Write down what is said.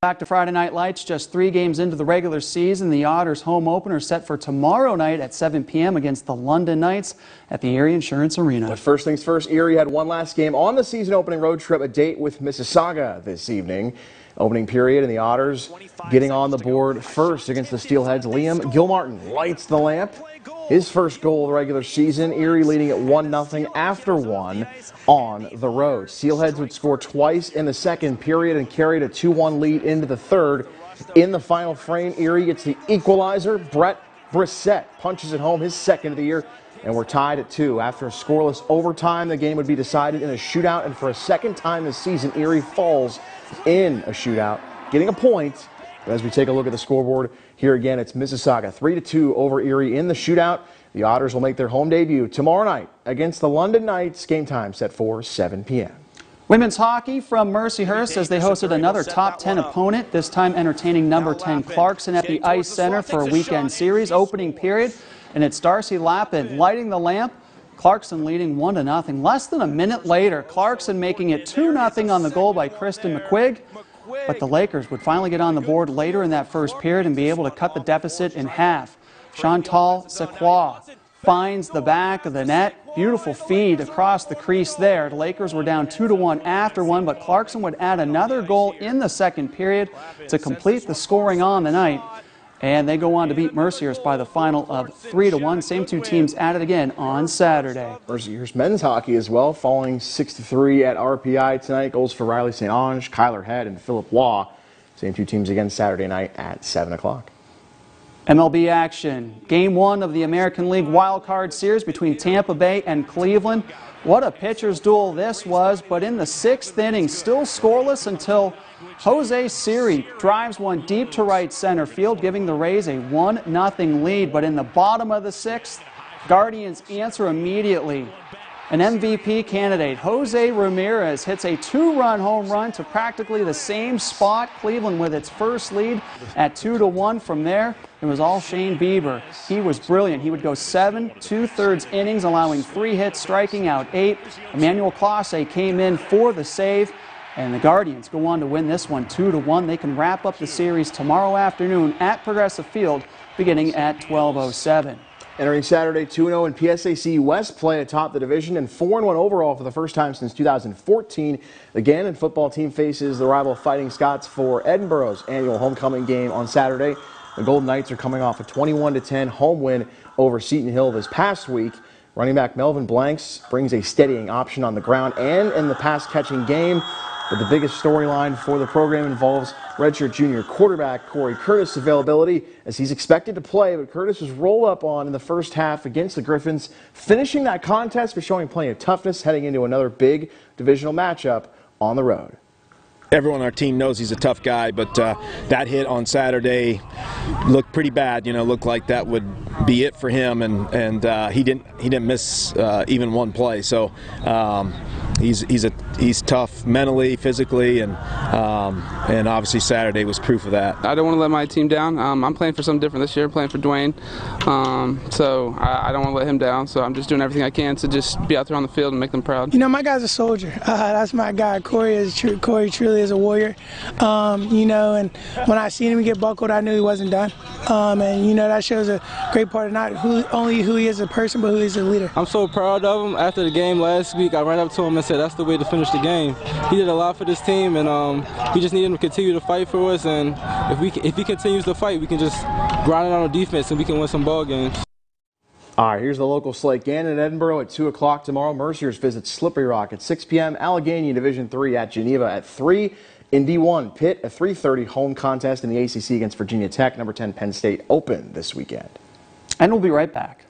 Back to Friday Night Lights, just three games into the regular season. The Otters home opener set for tomorrow night at 7 p.m. against the London Knights at the Erie Insurance Arena. But first things first, Erie had one last game on the season opening road trip, a date with Mississauga this evening. Opening period, and the Otters getting on the board first against the Steelheads. Liam Gilmartin lights the lamp. His first goal of the regular season, Erie leading at 1 0 after one on the road. Steelheads would score twice in the second period and carried a 2 1 lead into the third. In the final frame, Erie gets the equalizer. Brett Brissett punches it home, his second of the year, and we're tied at two. After a scoreless overtime, the game would be decided in a shootout, and for a second time this season, Erie falls in a shootout, getting a point as we take a look at the scoreboard here again, it's Mississauga 3 to 2 over Erie in the shootout. The Otters will make their home debut tomorrow night against the London Knights. Game time set for 7 p.m. Women's hockey from Mercyhurst as they hosted another top 10 opponent, this time entertaining number 10 Clarkson at the Ice Center for a weekend series opening period. And it's Darcy Lappin lighting the lamp. Clarkson leading 1 to nothing. Less than a minute later, Clarkson making it 2 0 on the goal by Kristen McQuigg. But the Lakers would finally get on the board later in that first period and be able to cut the deficit in half. Chantal Sequoia finds the back of the net. Beautiful feed across the crease there. The Lakers were down 2 to 1 after one, but Clarkson would add another goal in the second period to complete the scoring on the night. And they go on to beat Mercyhurst by the final of 3 to 1. Same two teams at it again on Saturday. Mercyhurst men's hockey as well, falling 6 to 3 at RPI tonight. Goals for Riley St. Ange, Kyler Head, and Philip Waugh. Same two teams again Saturday night at 7 o'clock. MLB action. Game one of the American League Wild Card Series between Tampa Bay and Cleveland. What a pitcher's duel this was, but in the sixth inning, still scoreless until Jose Siri drives one deep to right center field, giving the Rays a 1 0 lead. But in the bottom of the sixth, Guardians answer immediately. An MVP candidate, Jose Ramirez, hits a two run home run to practically the same spot. Cleveland with its first lead at 2 to 1. From there, it was all Shane Bieber. He was brilliant. He would go seven, two thirds innings, allowing three hits, striking out eight. Emmanuel Clase came in for the save. And the Guardians go on to win this one 2 to 1. They can wrap up the series tomorrow afternoon at Progressive Field beginning at 1207. Entering Saturday 2-0 in PSAC West play atop the division and 4-1 overall for the first time since 2014. The Gannon football team faces the rival Fighting Scots for Edinboro's annual homecoming game on Saturday. The Golden Knights are coming off a 21-10 home win over Seton Hill this past week. Running back Melvin Blanks brings a steadying option on the ground and in the pass-catching game. But the biggest storyline for the program involves redshirt junior quarterback Corey Curtis' availability as he's expected to play, but Curtis was rolled up on in the first half against the Griffins, finishing that contest for showing plenty of toughness heading into another big divisional matchup on the road everyone on our team knows he's a tough guy, but uh, that hit on Saturday looked pretty bad. You know, looked like that would be it for him, and and uh, he didn't he didn't miss uh, even one play. So um, he's he's a he's tough mentally, physically, and um, and obviously Saturday was proof of that. I don't want to let my team down. Um, I'm playing for something different this year. I'm playing for Dwayne, um, so I, I, don't want to let him down. So I'm just doing everything I can to just be out there on the field and make them proud. You know, my guy's a soldier. Uh, that's my guy. Corey is true. Corey truly is a warrior. Um, you know, and when I seen him get buckled, I knew he wasn't done. Um, and you know that shows a great part of not who only who he is as a person, but who he is as a leader. I'm so proud of him. After the game last week, I ran up to him and said that's the way to finish the game. He did a lot for this team, and um, we just need him to continue to fight for us. And if we if he continues to fight, we can just grind it on defense and we can win some ball games. All right, here's the local slate. Gannon at Edinboro at 2 o'clock tomorrow. Mercyhurst visit Slippery Rock at 6 p.m. Allegheny Division 3 at Geneva at 3. In D1, Pitt, a 3.30 home contest in the ACC against Virginia Tech. Number 10 Penn State open this weekend. And we'll be right back.